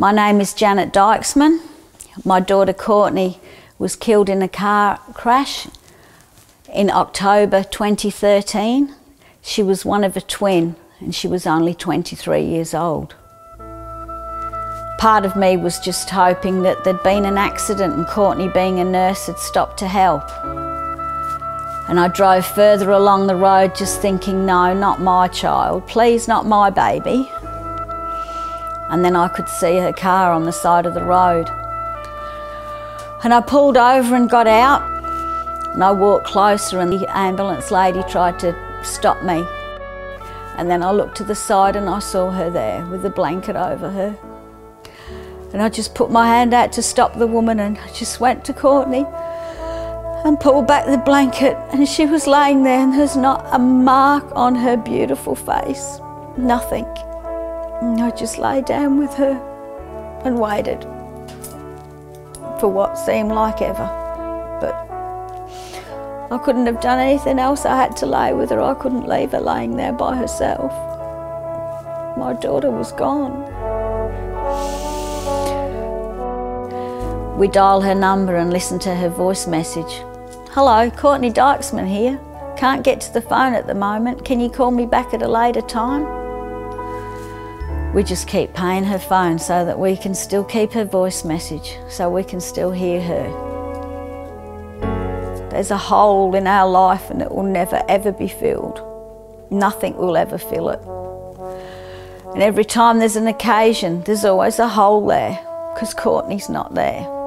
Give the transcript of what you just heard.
My name is Janet Dykesman. My daughter Courtney was killed in a car crash in October 2013. She was one of a twin and she was only 23 years old. Part of me was just hoping that there'd been an accident and Courtney, being a nurse, had stopped to help. And I drove further along the road just thinking, no, not my child, please, not my baby. And then I could see her car on the side of the road. And I pulled over and got out. And I walked closer, and the ambulance lady tried to stop me. And then I looked to the side and I saw her there with a blanket over her. And I just put my hand out to stop the woman and I just went to Courtney and pulled back the blanket and she was laying there and there's not a mark on her beautiful face. Nothing. And I just lay down with her and waited for what seemed like ever. But I couldn't have done anything else. I had to lay with her. I couldn't leave her laying there by herself. My daughter was gone. We dial her number and listen to her voice message. Hello, Courtney Dykesman here. Can't get to the phone at the moment. Can you call me back at a later time? We just keep paying her phone so that we can still keep her voice message, so we can still hear her. There's a hole in our life and it will never ever be filled. Nothing will ever fill it. And every time there's an occasion, there's always a hole there because Courtney's not there.